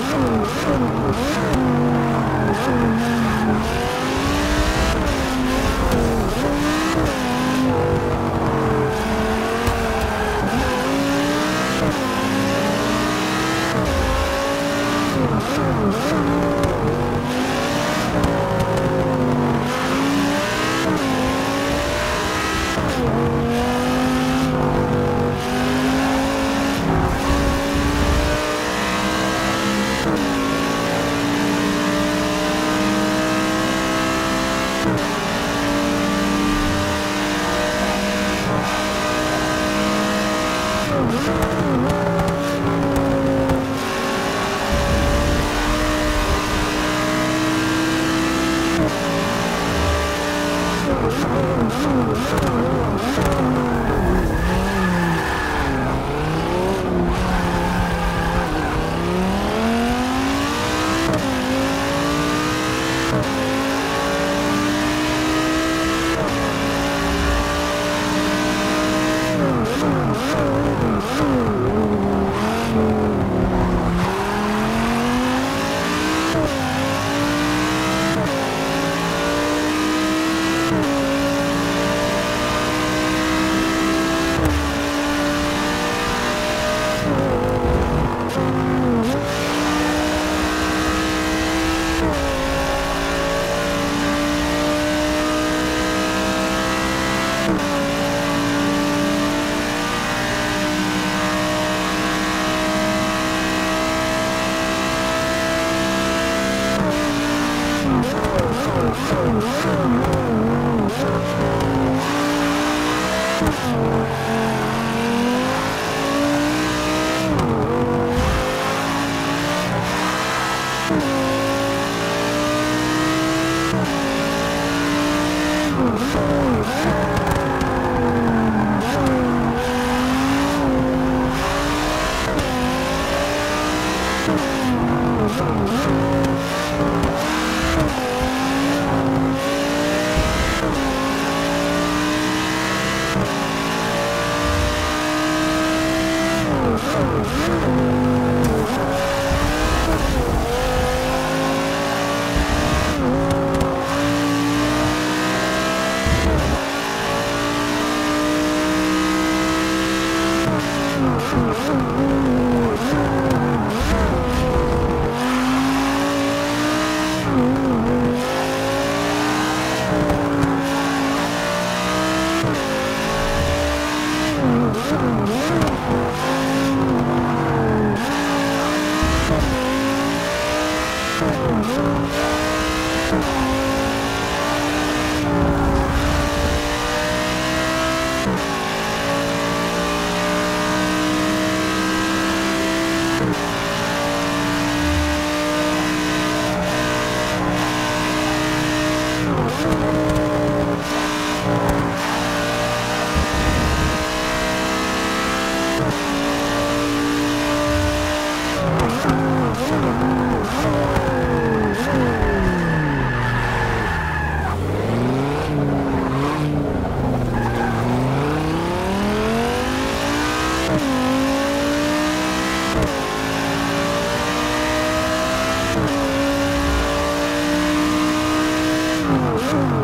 Oh, my God.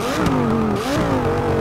Oh, oh, oh, oh.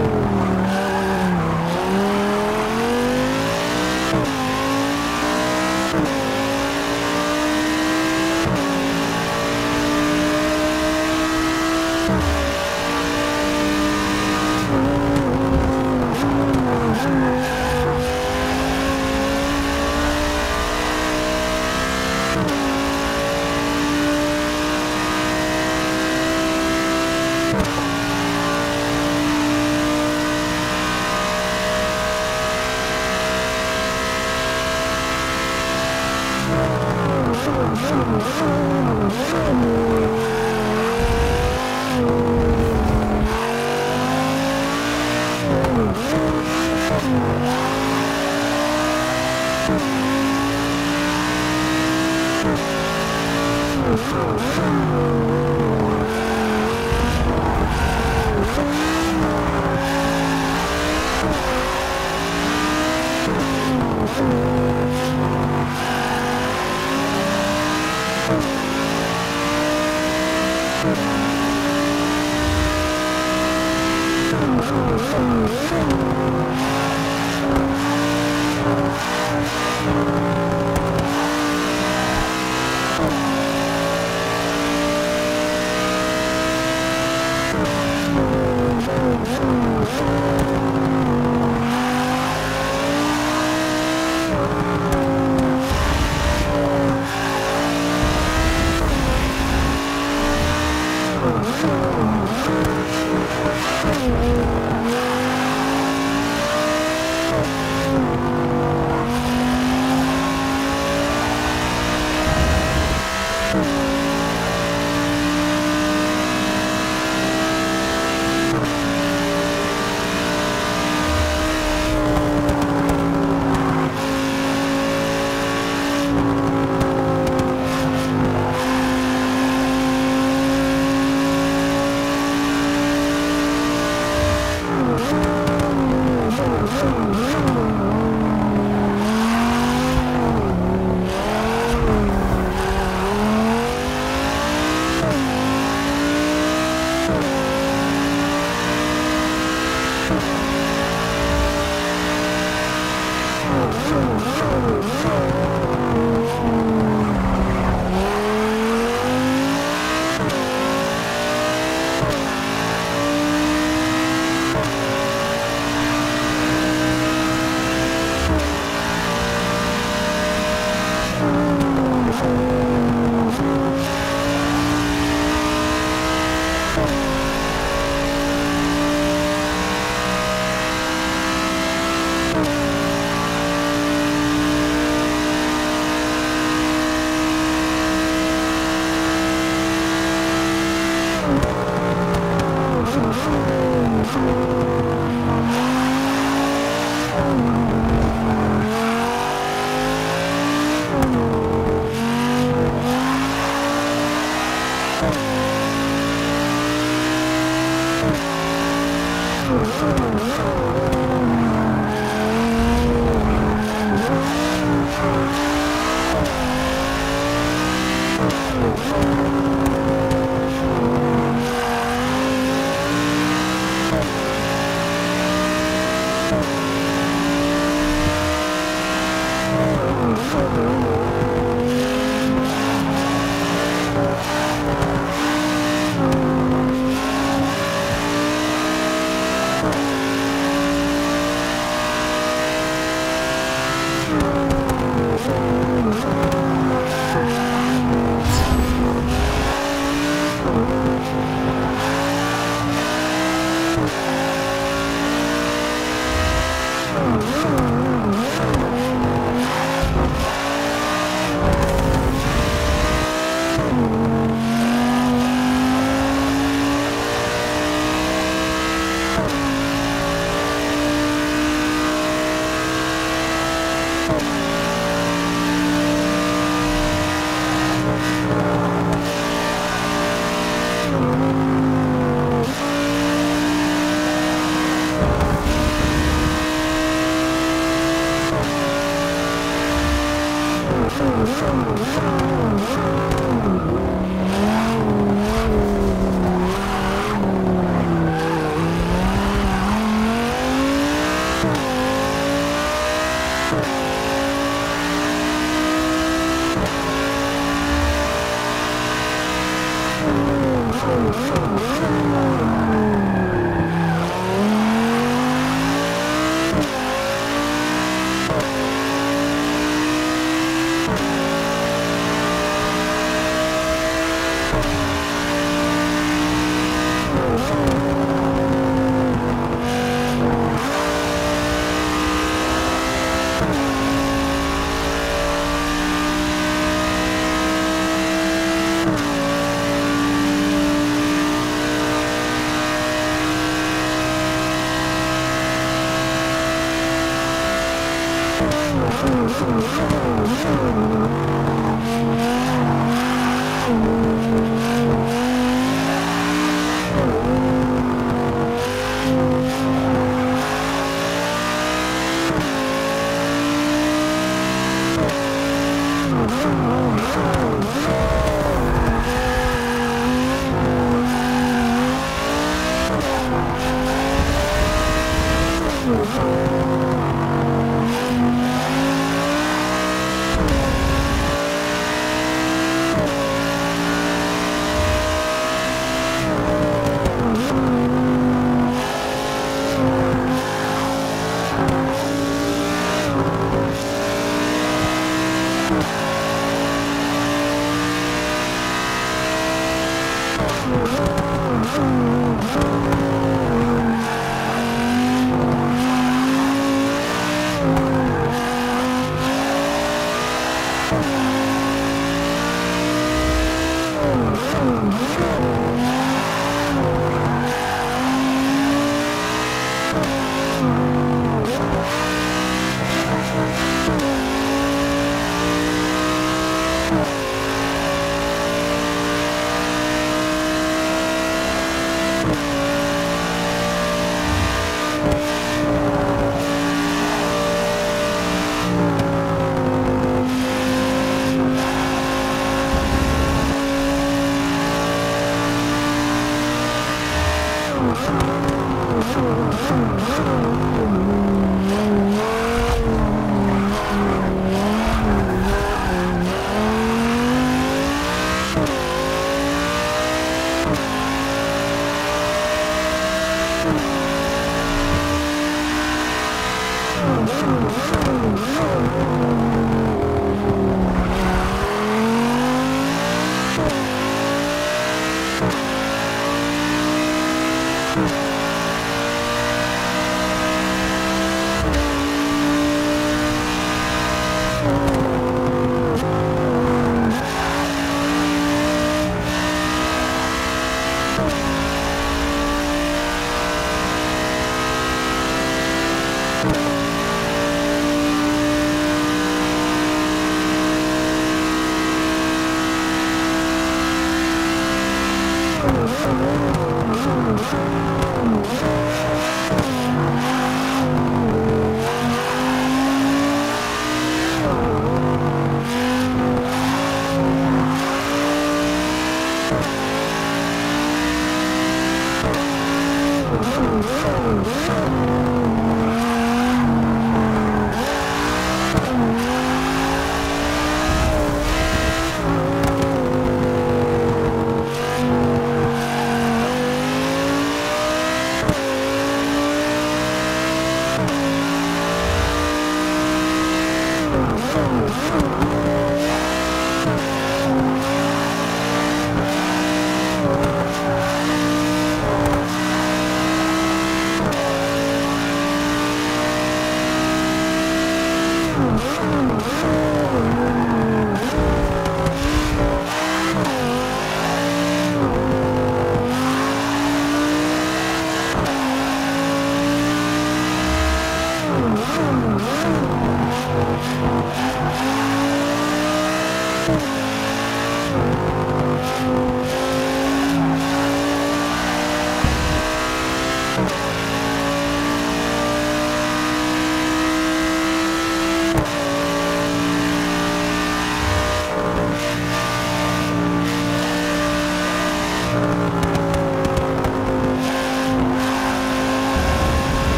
Thank you.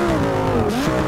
Oh, oh, oh, oh.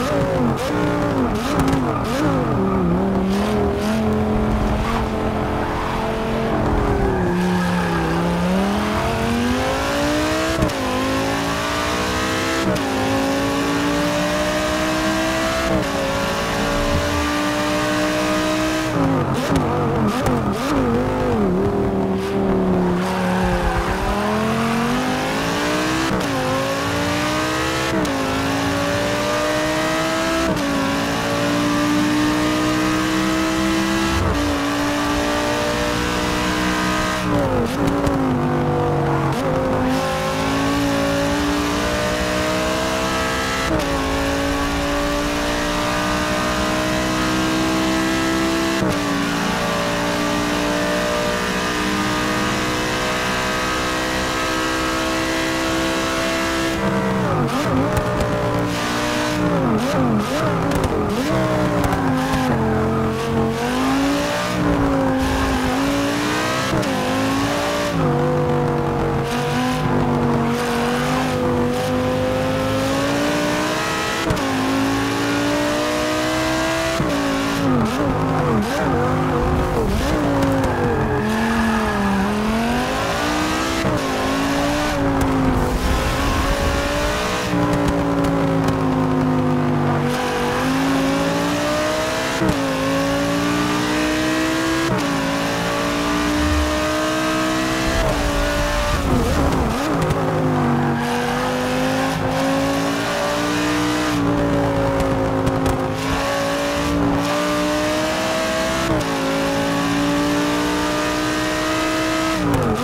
I'm sorry.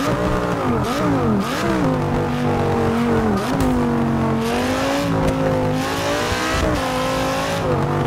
Thank you.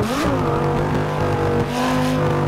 Oh, my God.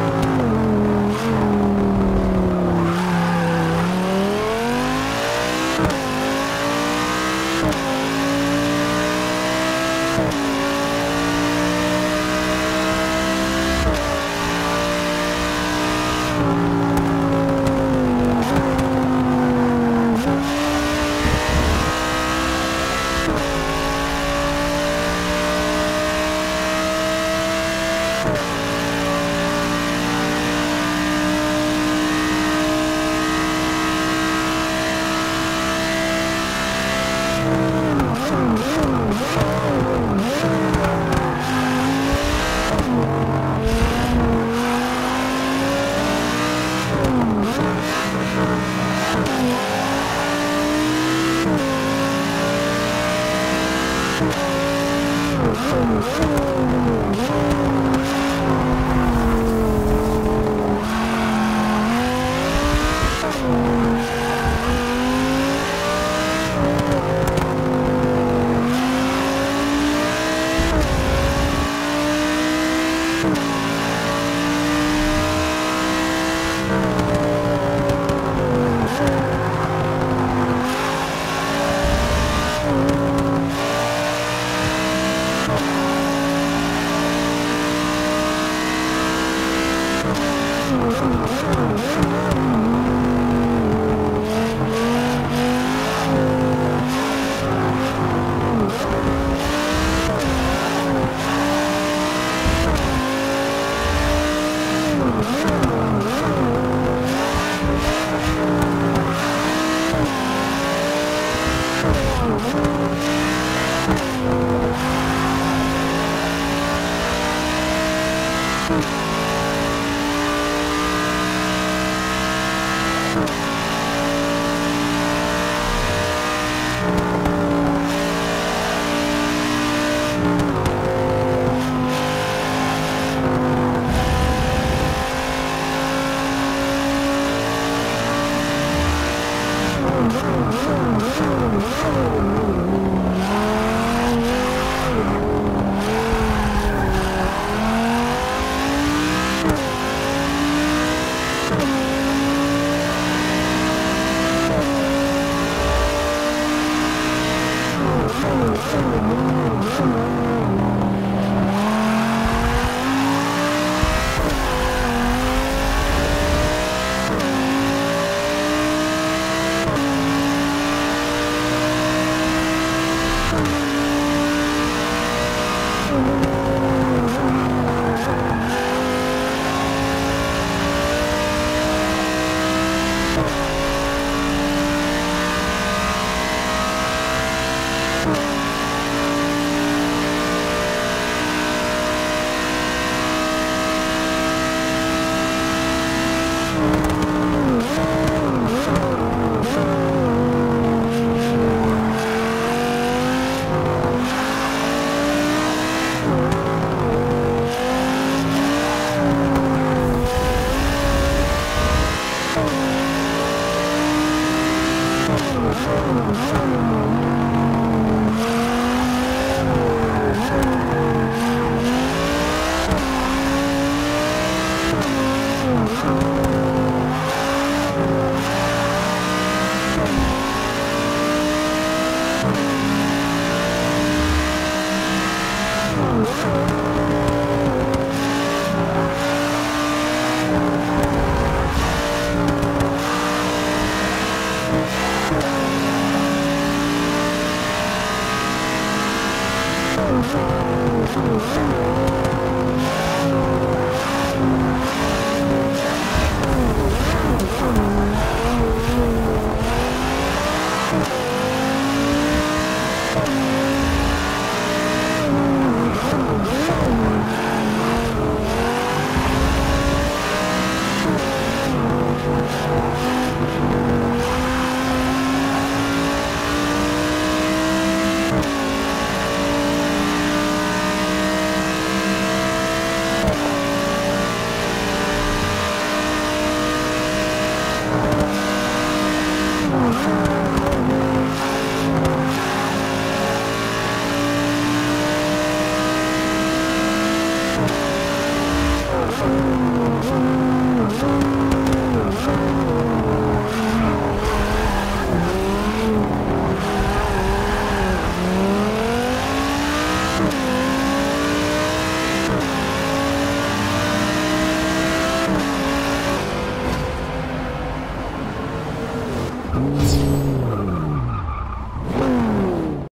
Oh.